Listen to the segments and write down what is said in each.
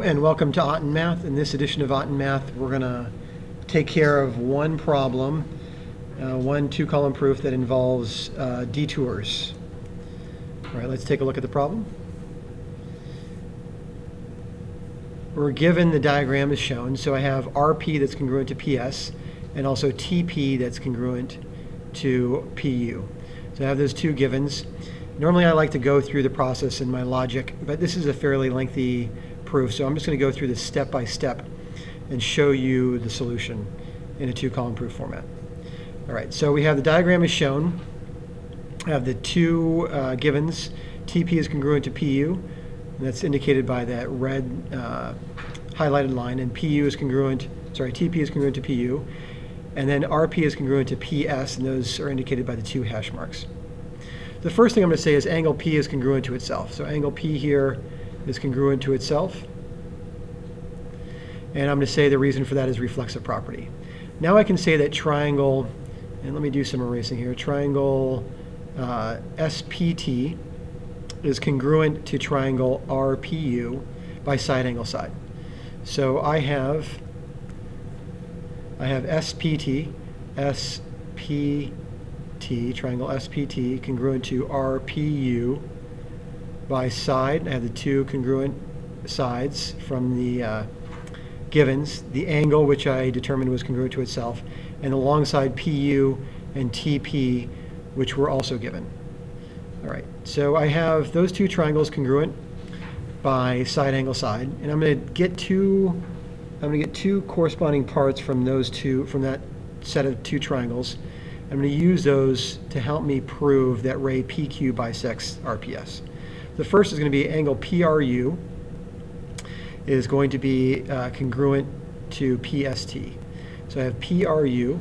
and welcome to Auten Math. In this edition of Auten Math, we're going to take care of one problem, uh, one two-column proof that involves uh, detours. All right, let's take a look at the problem. We're given the diagram as shown, so I have RP that's congruent to PS, and also TP that's congruent to PU. So I have those two givens. Normally I like to go through the process in my logic, but this is a fairly lengthy proof, so I'm just going to go through this step by step and show you the solution in a two-column proof format. All right, so we have the diagram as shown. I have the two uh, givens. TP is congruent to PU, and that's indicated by that red uh, highlighted line, and PU is congruent, sorry, TP is congruent to PU, and then RP is congruent to PS, and those are indicated by the two hash marks. The first thing I'm going to say is angle P is congruent to itself. So angle P here is congruent to itself. And I'm going to say the reason for that is reflexive property. Now I can say that triangle, and let me do some erasing here, triangle uh, SPT is congruent to triangle RPU by side angle side. So I have I have SPT, SPT, triangle SPT, congruent to RPU by side. I have the two congruent sides from the uh, givens, the angle which I determined was congruent to itself, and alongside PU and TP, which were also given. All right, so I have those two triangles congruent by side angle side, and I'm going to get two. I'm going to get two corresponding parts from those two from that set of two triangles. I'm going to use those to help me prove that ray PQ bisects RPS. The first is going to be angle PRU is going to be uh, congruent to PST. So I have PRU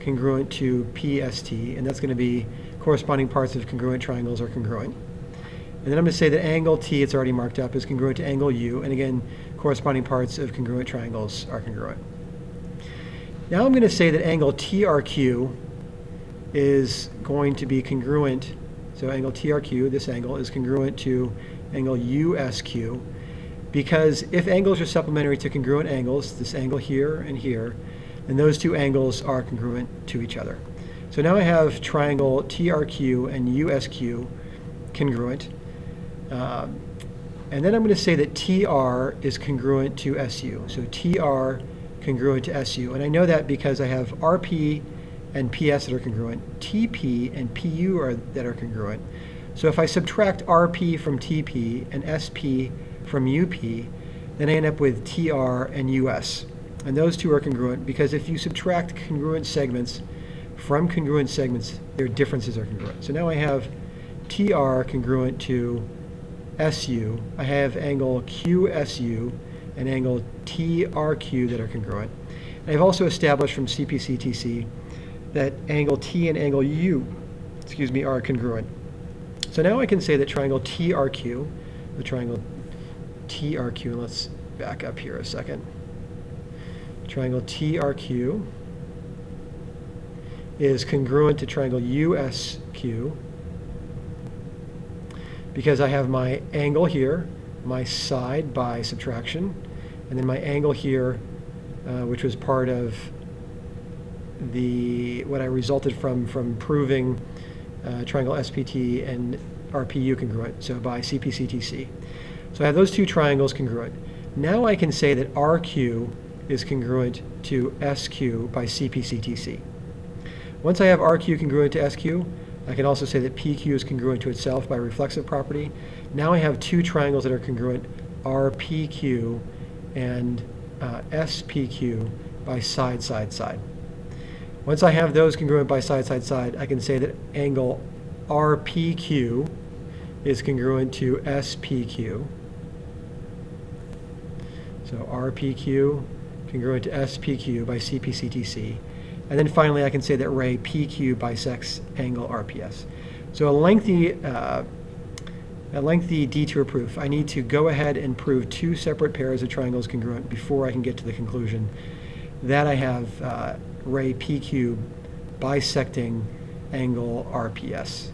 congruent to PST, and that's going to be corresponding parts of congruent triangles are congruent. And then I'm going to say that angle T, it's already marked up, is congruent to angle U, and again, corresponding parts of congruent triangles are congruent. Now I'm going to say that angle TRQ is going to be congruent, so angle TRQ, this angle, is congruent to angle USQ, because if angles are supplementary to congruent angles, this angle here and here, then those two angles are congruent to each other. So now I have triangle TRQ and USQ congruent. Um, and then I'm going to say that TR is congruent to SU. So TR congruent to SU. And I know that because I have RP and PS that are congruent, TP and PU are, that are congruent. So if I subtract RP from TP and SP from UP, then I end up with TR and US. And those two are congruent because if you subtract congruent segments from congruent segments, their differences are congruent. So now I have TR congruent to SU. I have angle QSU and angle TRQ that are congruent. And I've also established from CPCTC that angle T and angle U, excuse me, are congruent. So now I can say that triangle TRQ, the triangle TRQ, and let's back up here a second. Triangle TRQ is congruent to triangle USQ because I have my angle here, my side by subtraction, and then my angle here, uh, which was part of the what I resulted from from proving uh, triangle SPT and RPU congruent, so by CPCTC. So I have those two triangles congruent. Now I can say that RQ is congruent to SQ by CPCTC. Once I have RQ congruent to SQ, I can also say that PQ is congruent to itself by reflexive property. Now I have two triangles that are congruent, RPQ and uh, SPQ by side, side, side. Once I have those congruent by side, side, side, I can say that angle RPQ is congruent to SPQ. So RPQ congruent to SPQ by CPCTC. And then finally, I can say that ray PQ bisects angle RPS. So a lengthy, uh, a lengthy detour proof. I need to go ahead and prove two separate pairs of triangles congruent before I can get to the conclusion that I have uh, ray PQ bisecting angle RPS.